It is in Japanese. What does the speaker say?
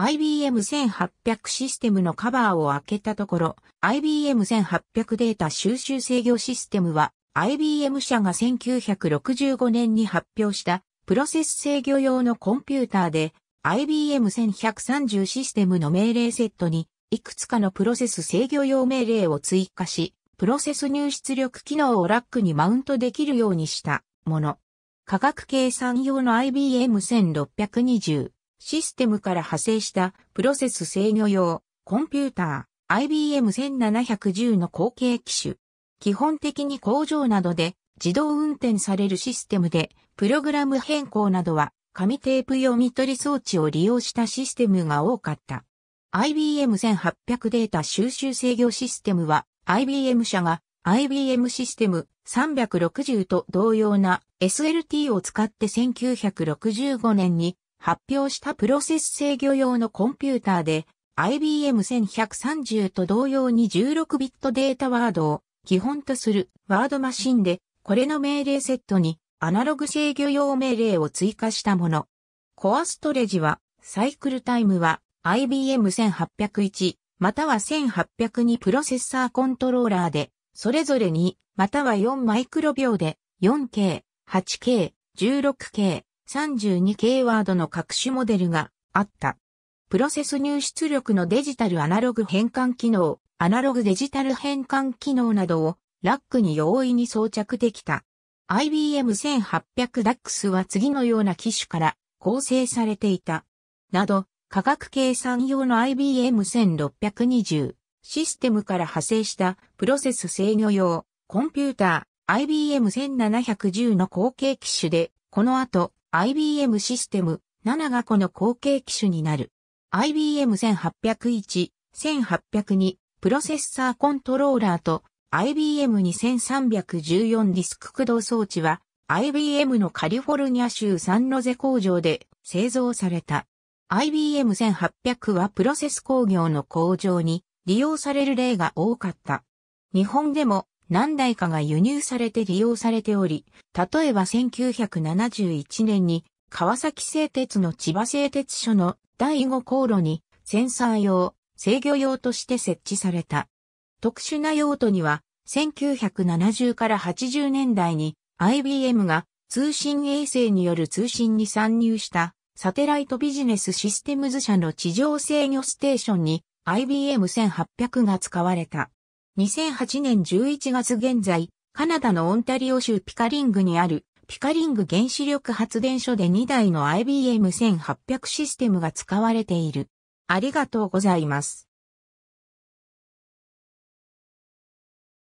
IBM1800 システムのカバーを開けたところ、IBM1800 データ収集制御システムは、IBM 社が1965年に発表したプロセス制御用のコンピューターで、IBM1130 システムの命令セットに、いくつかのプロセス制御用命令を追加し、プロセス入出力機能をラックにマウントできるようにしたもの。科学計算用の IBM1620 システムから派生したプロセス制御用コンピューター IBM1710 の後継機種。基本的に工場などで自動運転されるシステムで、プログラム変更などは紙テープ読み取り装置を利用したシステムが多かった。IBM1800 データ収集制御システムは IBM 社が IBM システム360と同様な SLT を使って1965年に発表したプロセス制御用のコンピューターで IBM1130 と同様に16ビットデータワードを基本とするワードマシンでこれの命令セットにアナログ制御用命令を追加したもの。コアストレジはサイクルタイムは IBM1801 または1802プロセッサーコントローラーでそれぞれ2または4マイクロ秒で 4K、8K、16K、32K ワードの各種モデルがあった。プロセス入出力のデジタルアナログ変換機能、アナログデジタル変換機能などをラックに容易に装着できた。IBM1800DAX は次のような機種から構成されていた。など、科学計算用の IBM1620 システムから派生したプロセス制御用コンピューター IBM1710 の後継機種で、この後 IBM システム7がこの後継機種になる。IBM1801、1802プロセッサーコントローラーと IBM2314 ディスク駆動装置は IBM のカリフォルニア州サンロゼ工場で製造された。IBM1800 はプロセス工業の工場に利用される例が多かった。日本でも何台かが輸入されて利用されており、例えば1971年に川崎製鉄の千葉製鉄所の第5航路にセンサー用、制御用として設置された。特殊な用途には1970から80年代に IBM が通信衛星による通信に参入したサテライトビジネスシステムズ社の地上制御ステーションに IBM1800 が使われた。2008年11月現在、カナダのオンタリオ州ピカリングにあるピカリング原子力発電所で2台の IBM1800 システムが使われている。ありがとうございます。